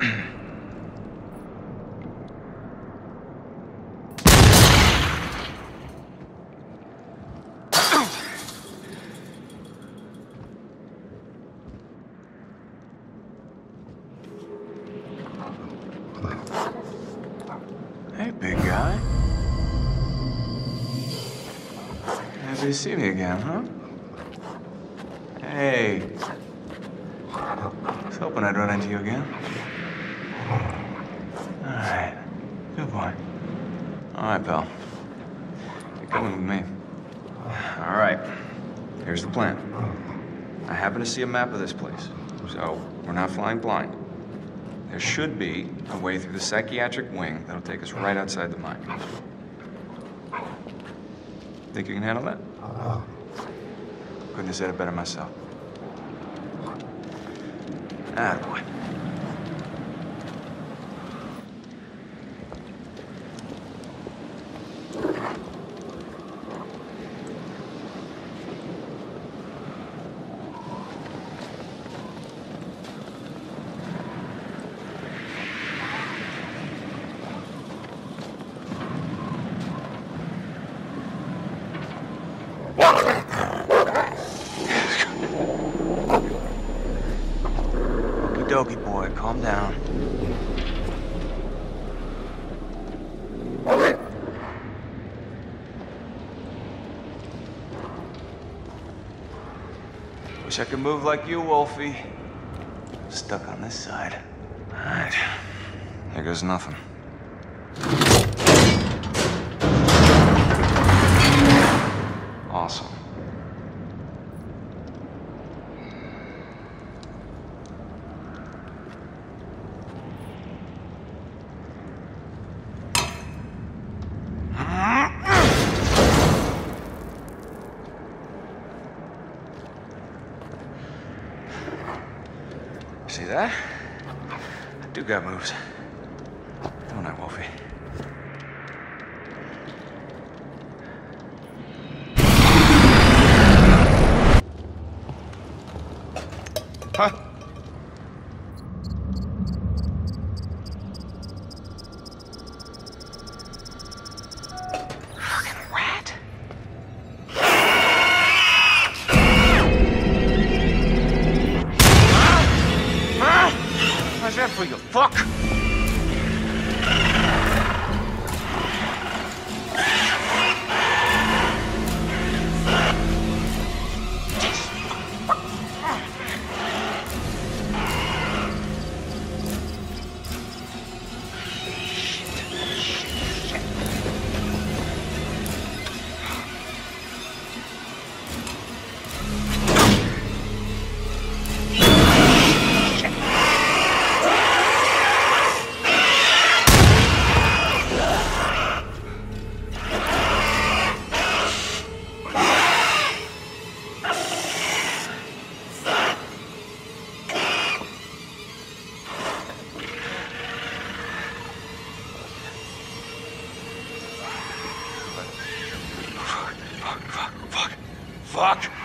Hey, big guy. Happy to see me again, huh? Hey. I was hoping I'd run into you again. Boy. All right, pal. You're coming with me. All right. Here's the plan. I happen to see a map of this place, so we're not flying blind. There should be a way through the psychiatric wing that'll take us right outside the mine. Think you can handle that? Couldn't have said it better myself. Ah, boy. Dokie, boy. Calm down. Wish I could move like you, Wolfie. Stuck on this side. All right. There goes nothing. That? I do got moves. Don't I, Wolfie? Huh? For you? Fuck! Fuck, fuck!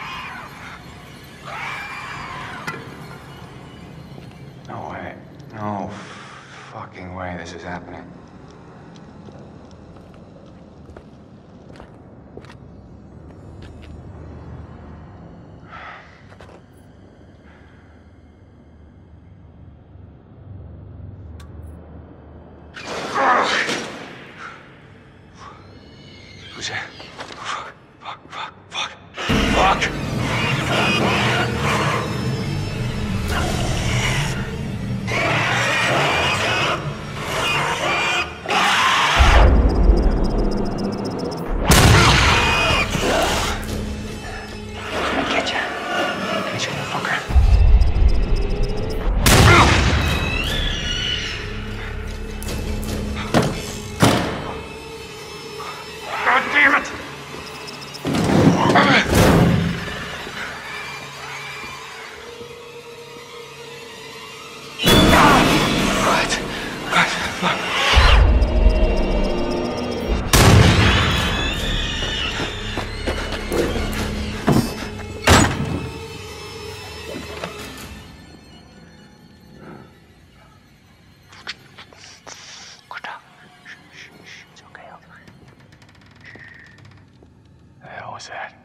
was that?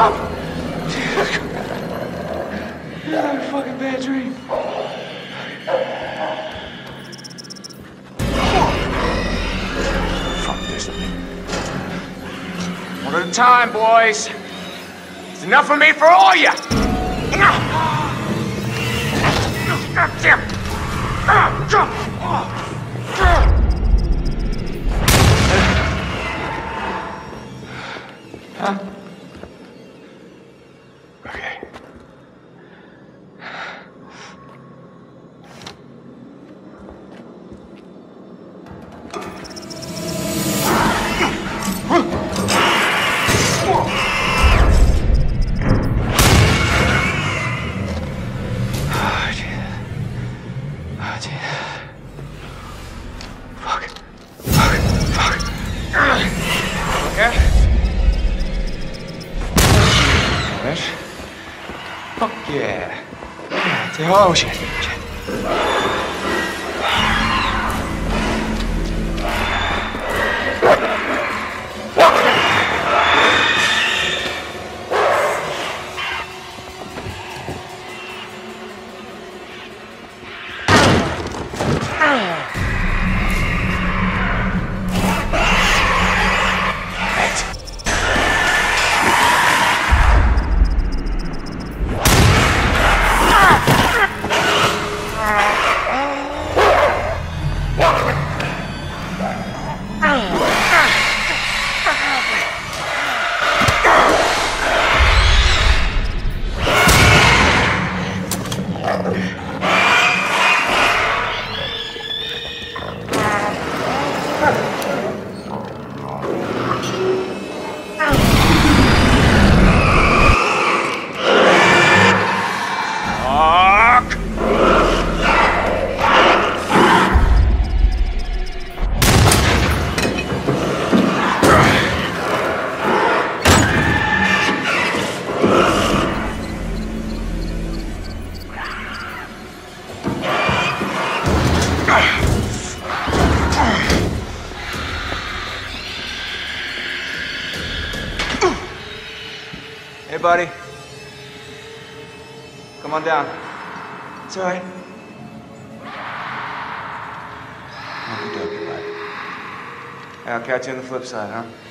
Up! Another fucking bad dream. Fuck this. One at a time, boys. It's enough of me for all you. Huh? Oh, shit. shit. Buddy. Come on down. It's all right. Okey dokey, bud. I'll catch you on the flip side, huh?